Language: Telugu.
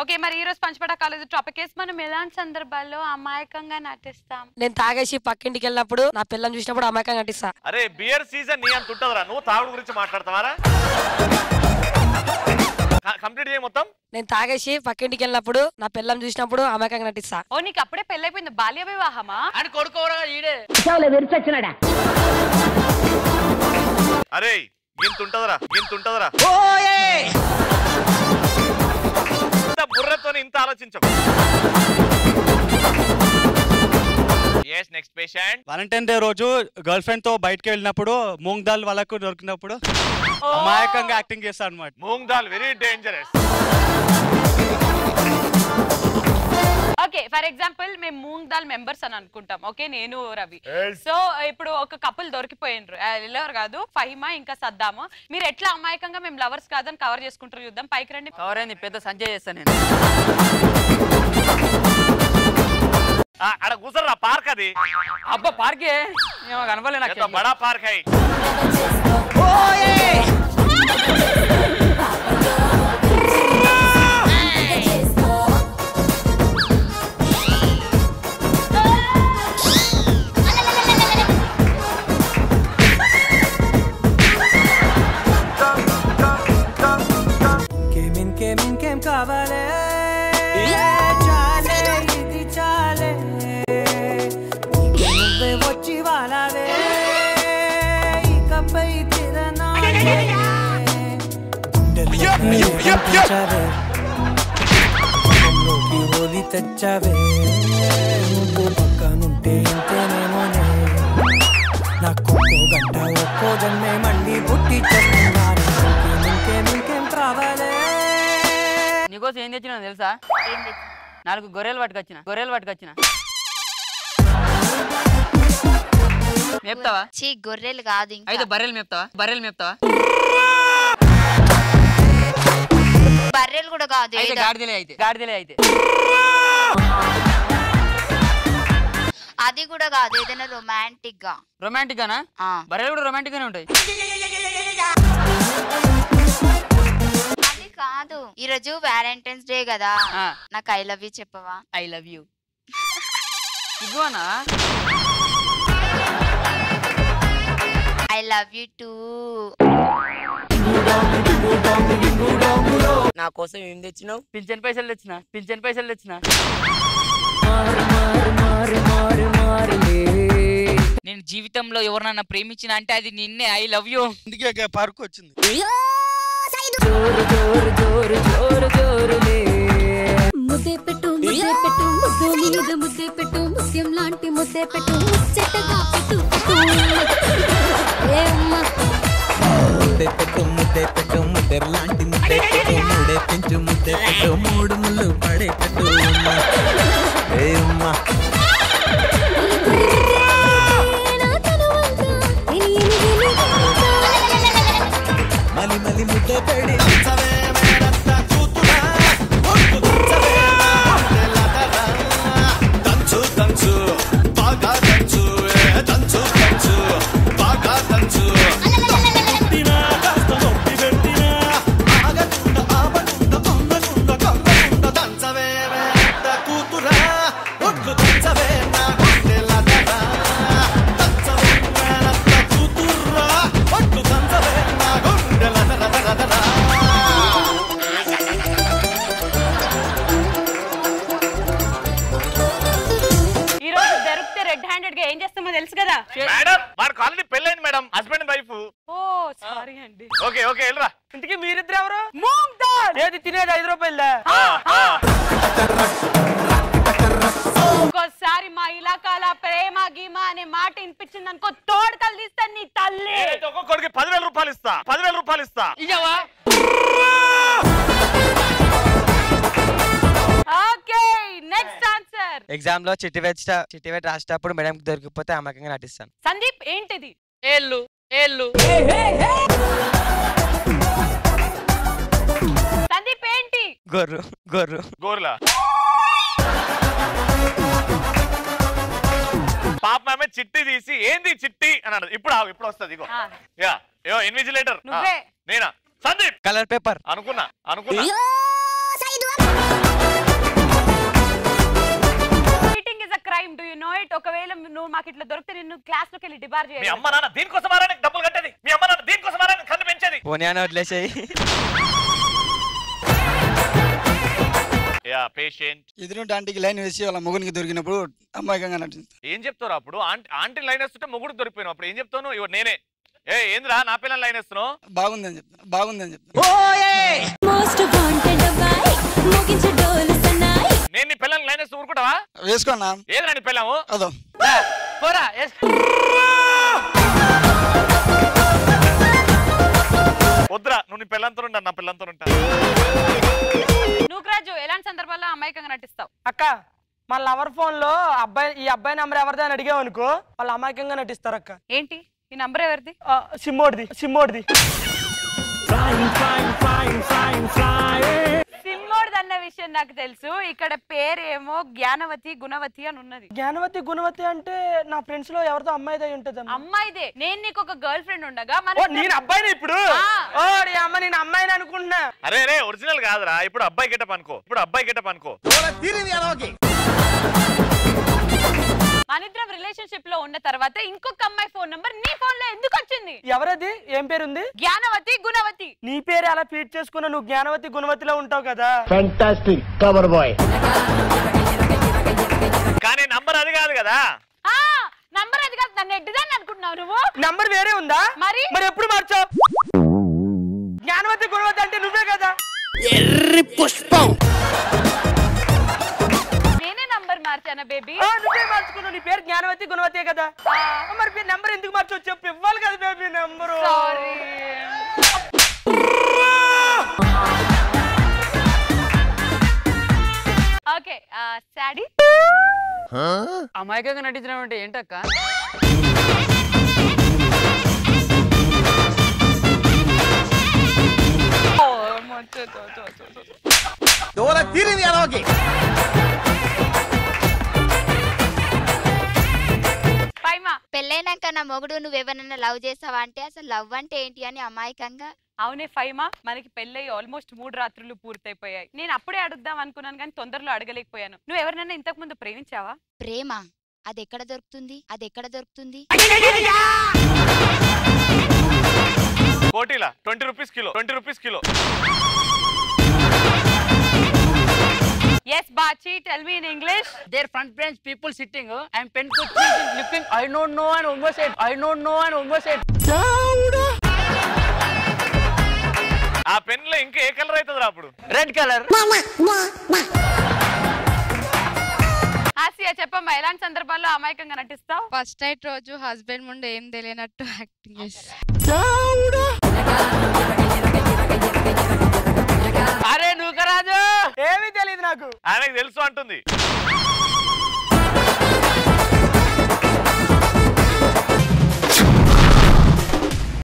ఓకే మరి ఈ రోజు పంచపట కాలేజ్ టాపిక్ వేసి మనం ఎలాంటి సందర్భాల్లో అమాయకంగా నటిస్తాం? నేను తాగేసి పక్కింటికి వెళ్ళినప్పుడు నా పిల్లని చూసినప్పుడు అమాయకంగా నటిస్తా. అరే బియర్ సీజన్ నీ అంత ఉంటుందిరా. నువ్వు తాగుడు గురించి మాట్లాడతావారా? కంప్లీట్ చేయి మొత్తం. నేను తాగేసి పక్కింటికి వెళ్ళినప్పుడు నా పిల్లని చూసినప్పుడు అమాయకంగా నటిస్తా. ఓ నీకు అప్పుడే పెళ్ళైపోయింది బాల్య వివాహమా? అని కొడుకోరా ఈడే. అరే ఇంత ఉంటదరా ఇంత ఉంటదరా. ఇంత బుర్రతో ఇంత ఆలోచించవు yes next patient Valentine day రోజు గర్ల్ ఫ్రెండ్తో బయటకు వెళ్ళినప్పుడు మూంగ్ దాల్ వాళ్ళకు దొరికినప్పుడు అమాయకంగా యాక్టింగ్ చేస్తాడు అనమాట moong dal very dangerous okay for example మేము మూంగ్ దాల్ మెంబర్స్ అని అనుకుంటాం. ఓకే నేను రవి. సో ఇప్పుడు ఒక కపుల్ దొరికిపోయినరు. ఎవరు కాదు ఫహిమా ఇంకా సద్దాము. మీరు ఎట్లా అమాయకంగా మేము లవర్స్ కాదని కవర్ చేసుకుంటారు చూద్దాం. పైకి రండి. కవర్ అయింది పెద్ద సంజయ్ చేస్తాను నేను. అక్కడ కూర్చోరా పార్క్ అది. అబ్బా పార్కే ఏమో కనపలే ఎంత నాకు బడా పార్క్ అయి. కావాలే. చాలే ఇది చాలే. నువ్వే వచ్చి వాలావే. ఇకపై తిరనాలే. హోలీ తెచ్చావే. నువ్వు పక్కనుంటే ఇంతేనేమోనే. నాకు ఒక్కో గంట ఒక్కో జన్మే మళ్ళీ పుట్టి చేస్తున్నాను నీకోసం ఏం తెచ్చినా తెలుసా? నాలుగు గొర్రెలు పట్టుకొచ్చిన. గొర్రెలు పట్టుకొచ్చిన. మేపుతావా? చీ గొర్రెలు కాదు అయితే బర్రెలు మేపుతావా? బర్రెలు మేపుతావా? బర్రెలు కూడా కాదు అయితే గాడిదలే అయితే. గాడిదలే అయితే. అది కూడా కాదు ఏదైనా రొమాంటిక్గా. రొమాంటిక్ గానా? ఆ. బర్రెలు కూడా రొమాంటిక్ గానే ఉంటాయి. కాదు. ఈ రోజు వ్యాలంటైన్స్ డే కదా. ఆ. నాకు ఐ లవ్ యూ చెప్పవా? I love you. ఇవ్వనా? I love you too. నా కోసం ఏం తెచ్చినావు? పింఛన్ పైసలు తెచ్చిన? పింఛన్ పైసలు తెచ్చిన? నేను జీవితంలో ఎవరినన్నా ప్రేమించిన అంటే అది నిన్నే ఐ లవ్ యూ. అందుకే పార్క్ వచ్చింది. ముద్దే పెట్టు ముద్దే పెట్టు ముద్దు మీద ముద్దే పెట్టు ముత్యం లాంటి ముద్దే పెట్టు ముచ్చటగా పెట్టు పెట్టు. ఏ అమ్మా ముద్దే పెట్టు ముద్దే పెట్టు ముద్దెర్ లాంటి ముద్దే పెట్టు మూడే పెంచు ముద్దే పెట్టు మూడు ముళ్ళు పడే పెట్టు. 30 అండి. ఓకే ఓకే వెళ్ళరా. ఇంతకీ మీరిద్దరు ఎవరు మూంగ్ దాల్ ఏది తినేది ఐదు రూపాయలదా? ఇంకోసారి మా ఇలాకాల ప్రేమ గీమ అనే మాట వినిపించింది అనుకో తోడకలు తీస్తాను నీ తల్లి. ఒక్కొక్కడికి పదివేల రూపాయలు ఇస్తా పదివేల రూపాయలు ఇస్తా. ఇయ్యవా? Okay next answer. ఎగ్జామ్లో చిట్టి వెచ్చ చిట్టి వెట్ రాసేటప్పుడు మేడం దొరికిపోతే అమ్మకంగా నటిస్తాను. సందీప్ ఏంటిది? ఏళ్ళు. ఏళ్ళు. సందీప్ ఏంటి? గొర్రు గొర్రు. గోరులా పాప ఆమె చిట్టి తీసి ఏంది చిట్టి? అని అన్నది. ఇప్పుడు ఆగు, ఇప్పుడు వస్తుంది ఇగో. ఆ, యా యో ఇన్విజిలేటర్. నువ్వే. నేనా? సందీప్! Colour paper. అనుకున్నా అనుకున్నా. నువ్వు మాకు ఇట్లా దొరికితే నిన్ను క్లాస్లోకి వెళ్ళి డిబార్ మీ చేయాలి. అమ్మ నాన్న దీనికోసం డబ్బులు కట్టేది. మీ అమ్మ నాన్న దీనికోసం కన్ను పెంచేది. పోనీ అని వదిలేసాయి. యా పేషెంట్ ఎదురుంటి ఆంటీకి లైన్ వేసి వాళ్ళ మొగునికి దొరికినప్పుడు అమ్మాయికంగా నటింది ఏం చెప్తారు అప్పుడు? ఆంటీ ఆంటీ లైన్ వేస్తుంటే మొగుడు దొరికిపోయినావు. అప్పుడు ఏం చెప్తాను ఇవ్వ నేనే. ఏ ఏందిరా నా పిల్లలు లైన్ వేస్తున్నావు? బాగుందని చెప్తాను బాగుందని సన్నాయి. నేను నీ పిల్లల్ని లైన్ వేస్తూ ఊరుకుంటావా? వేసుకోన్నా ఏదిరా నీ పిల్లము? అదో. పోరా వద్దురా నువ్వు నీ పిల్లంతో ఉంటా నా పిల్లంతో ఉంటా. నువ్వు రాజు ఎలాంటి సందర్భాల్లో అమాయకంగా నటిస్తావు? అక్క మా లవర్ ఫోన్లో అబ్బాయి ఈ అబ్బాయి నంబర్ ఎవరిది అని అడిగావు అనుకో వాళ్ళు అమాయకంగా నటిస్తారు అక్క. ఏంటి? ఈ నంబర్ ఎవరిది? సిమ్మోడిది సిమ్మోడిది. విషయం నాకు తెలుసు. ఇక్కడ పేరేమో జ్ఞానవతి గుణవతి అని ఉన్నది. జ్ఞానవతి గుణవతి అంటే నా ఫ్రెండ్స్లో ఎవరితో అమ్మాయిది ఉంటది అమ్మాయిదే. నేను నీకు ఒక గర్ల్ ఫ్రెండ్ ఉండగా మన నేను అబ్బాయిని ఇప్పుడు? ఆ. ఓ అమ్మ నేను అమ్మాయిని అనుకుంటున్నా. అరే రే ఒరిజినల్ కాదురా. ఇప్పుడు అబ్బాయి గెటప్ అనుకో. ఇప్పుడు అబ్బాయి గెటప్ అనుకో. మనిద్దరం రిలేషన్షిప్లో ఉన్న తర్వాత ఇంకొక అమ్మాయి ఫోన్ నంబర్ నీ ఫోన్లో ఎందుకు వచ్చింది? ఎవరది? ఏం పేరుంది? జ్ఞానవతి గుణవతి. నీ పేరు అలా ఫీడ్ చేసుకున్న నువ్వు జ్ఞానవతి గుణవతిలో ఉంటావు కదా? ఫ్యాంటాస్టిక్ కవర్ బాయ్ కానీ నంబర్ అది కాదు కదా. ఆ నంబర్ అది కాదు. నన్ను ఎడ్డిదాన్ని అనుకుంటున్నావు నువ్వు? నంబర్ వేరే ఉందా? మరి? మరి ఎప్పుడు మార్చావు? జ్ఞానవతి గుణవతి అంటే నువ్వే కదా? ఎర్రి పుష్పం. మార్చానా బేబీ ఆ, నువ్వే మార్చుకున్నావు. నీ పేరు జ్ఞానవతి గుణవతే కదా? ఆ, మరి మీ నెంబర్ ఎందుకు మార్చావు? చెప్పు. ఇవ్వాలి కదా బేబీ నెంబరు సారీ ఓకే సాడీ అమాయకంగా నటించడం అంటే ఏంటక్క పైమా పెళ్ళైనాక నా మొగుడు నువ్వు ఎవరైనా లవ్ చేసావా? అంటే అసలు లవ్ అంటే ఏంటి అని అమాయకంగా? అవునే ఫైమా మనకి పెళ్ళయి ఆల్మోస్ట్ మూడు రాత్రులు పూర్తయిపోయాయి. నేను అప్పుడే అడుగుదాం అనుకున్నాను కానీ తొందరలో అడగలేకపోయాను. నువ్వు ఎవరినైనా ఇంతకు ముందు ప్రేమించావా? ప్రేమ. అది ఎక్కడ దొరుకుతుంది? అది ఎక్కడ దొరుకుతుంది? కోటిలా twenty rupees kilo twenty rupees kilo. Yes Bachi tell me in English there front bench people sitting I'm pen lipping I don't know and almost said I don't know and almost said. ఆ పెన్లో ఇంకా ఏ కలర్ అవుతుంది అప్పుడు. రెడ్ కలర్ ఆసియా చెప్పమ్మా ఎలాంటి సందర్భాల్లో అమాయకంగా నటిస్తావు? ఫస్ట్ నైట్ రోజు హస్బెండ్ ముందు ఏం తెలియనట్టు యాక్టింగ్ చేస్తా నాకు ఆయనకు తెలుసు అంటుంది.